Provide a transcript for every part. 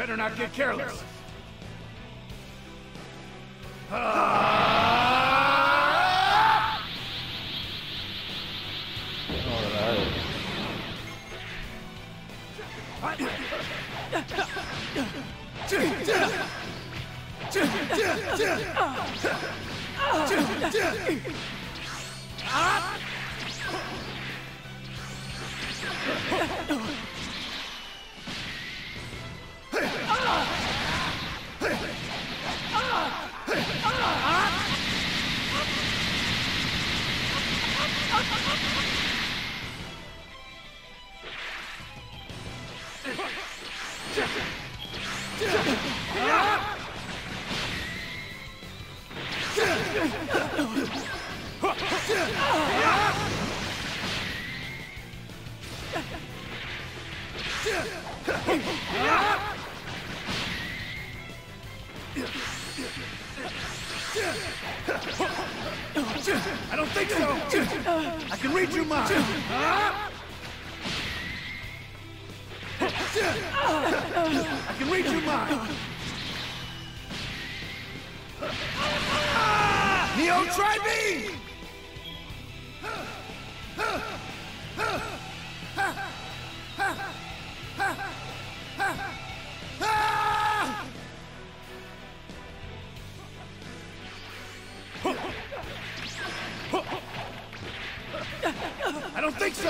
Better not get careless. Yeah! I don't think so. I can read your mind. I can read your mind. Neo, try me!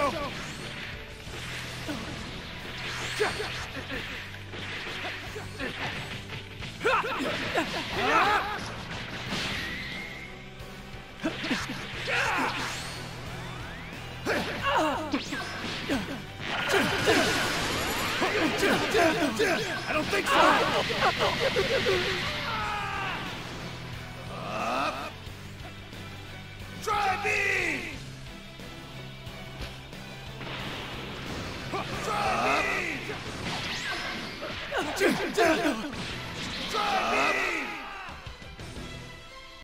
So. I don't think so. Try me! Yeah.